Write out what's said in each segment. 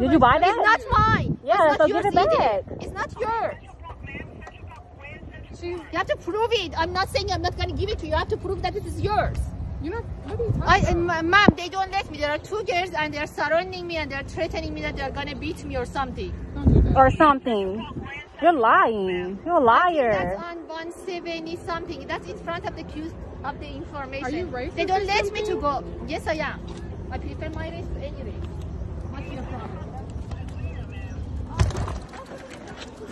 Did you buy that? It's not mine. Yeah, it's not so give yours it either. back. It's not yours. You have to prove it. I'm not saying I'm not going to give it to you. You have to prove that it is yours. You're not. What are you talking I, about? and ma- ma'am, they don't let me. There are two girls and they're surrounding me and they're threatening me that they're going to beat me or something. Don't do that. Or something. You're lying. You're a liar. That's on 170 something. That's in front of the queue of the information. Are you racist They don't or let me to go. Yes, I am. I prefer my race to any race. What's your problem? Bro. Girl, go ahead. On the west side on 72. 7206 is the exact uh, geometric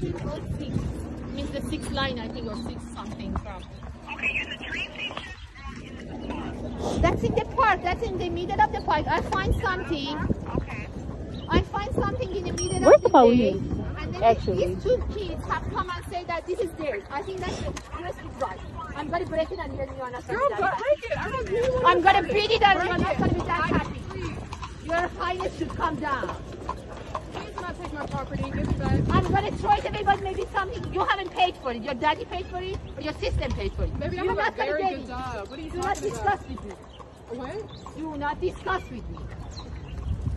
72. 7206 means the sixth line, I think, or six something from. That's in the park. That's in the middle of the park. I find something. Okay. I find something in the middle Where's of the the police, day, and then actually? these two kids have come and say that this is theirs. I think that's the US is right. I'm gonna break it and then you're not gonna Girl, be go that break it. I don't really want I'm gonna beat it and Break you're not gonna be that happy. Your highness should come down. please not take my property. Give it back. I'm gonna throw it away, but maybe something you haven't paid for it. Your daddy paid for it, or your sister paid for it. Maybe I You're have a not gonna very get good it. job. What are you Do not talking about? discuss with me. What? Do not discuss with me.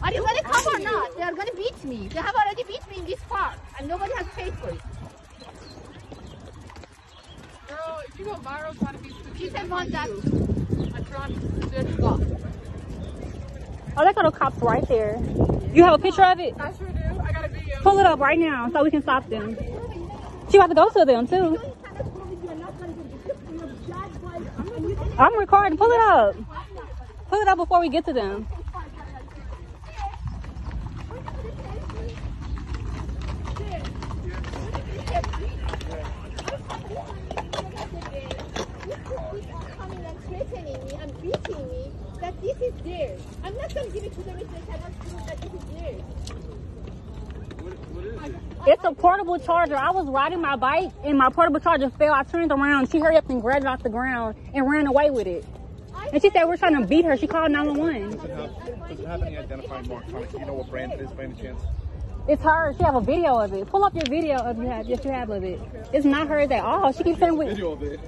Are you gonna come or not? They are gonna beat me. They have already beat me in this park, and nobody has paid for it. Girl, if you go viral trying to be stupid, Keep that's them on on that too. I promise. Swear to God. Oh, they got the cops right there. You have a picture of it? I sure do. I got a video. Pull it up right now so we can stop them. She about to go to them too. I'm recording. Pull it up. Pull it up before we get to them. that this is theirs. I'm not going to give it to them if they cannot prove that this is theirs. It's a portable charger. I was riding my bike and my portable charger fell. I turned around. She hurried up and grabbed it off the ground and ran away with it. And she said we're trying to beat her. She called 911. Does it have any identifying marks on it? Do you know what brand it is by any chance? It's her. She have a video of it. Pull up your video of you have yes you have of it. It's not hers at all. She keeps saying we Video of it.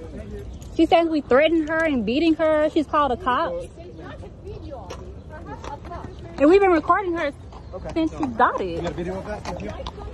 she says we threatened her and beating her. She's called a cop. There's not a video of it. Perhaps a cop. And we've been recording her Okay. since she got it. You got a video of that?